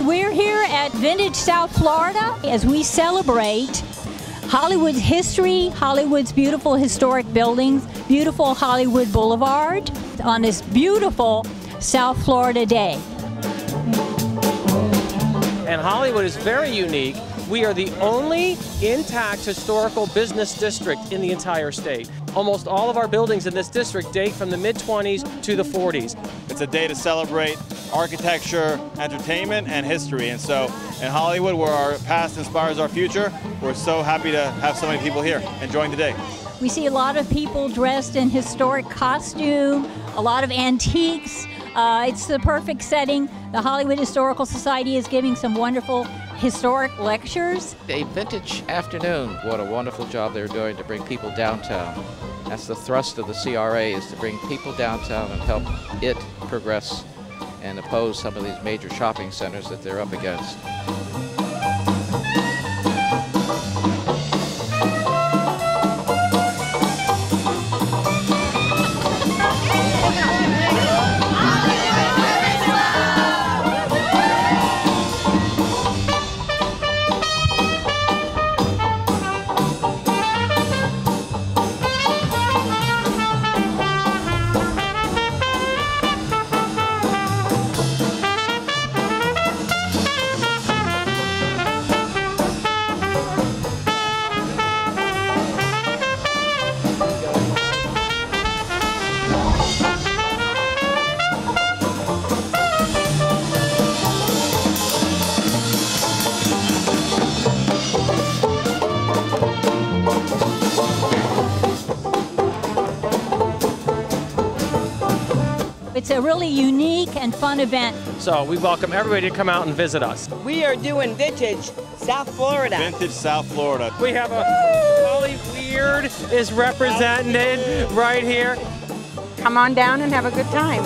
we're here at Vintage South Florida as we celebrate Hollywood's history, Hollywood's beautiful historic buildings, beautiful Hollywood Boulevard on this beautiful South Florida day. And Hollywood is very unique. We are the only intact historical business district in the entire state. Almost all of our buildings in this district date from the mid 20s to the 40s. It's a day to celebrate architecture, entertainment, and history. And so in Hollywood, where our past inspires our future, we're so happy to have so many people here enjoying the day. We see a lot of people dressed in historic costume, a lot of antiques. Uh, it's the perfect setting. The Hollywood Historical Society is giving some wonderful historic lectures. A vintage afternoon. What a wonderful job they're doing to bring people downtown. That's the thrust of the CRA is to bring people downtown and help it progress and oppose some of these major shopping centers that they're up against. It's a really unique and fun event. So we welcome everybody to come out and visit us. We are doing vintage South Florida. Vintage South Florida. We have a Holly Weird is represented right here. Come on down and have a good time.